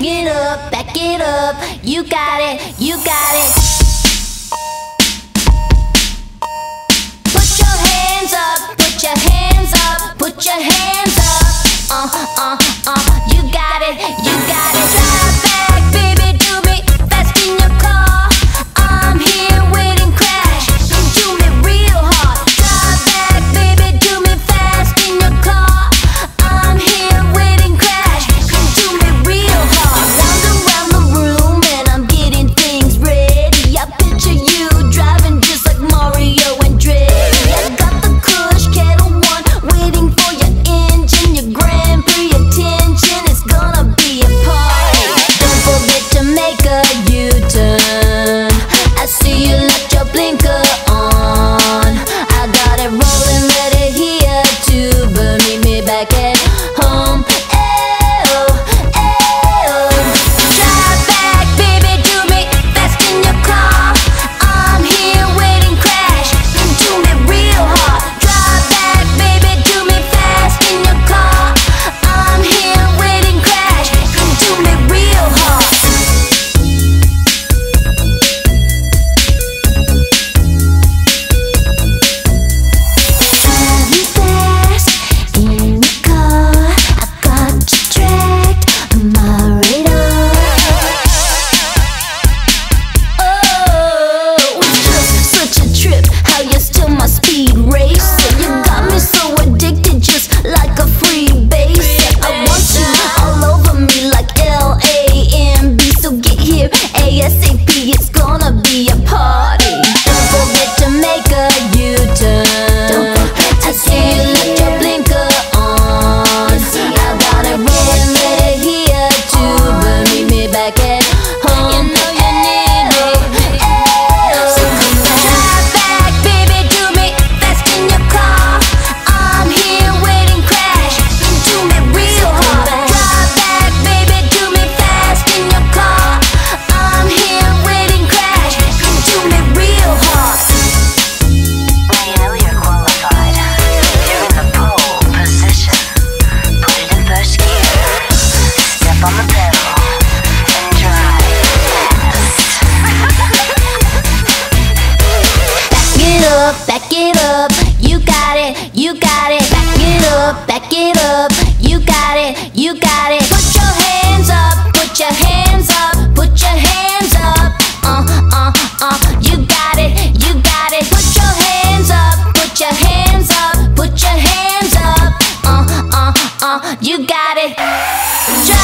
back it up, back it up. You got it, you got it. up, back it up. You got it, you got it. Back it up, back it up. You got it, you got it. Put your hands up, put your hands up, put your hands up. Uh, uh, uh. You got it, you got it. Put your hands up, put your hands up, put your hands up. Uh, uh, uh. You got it. Just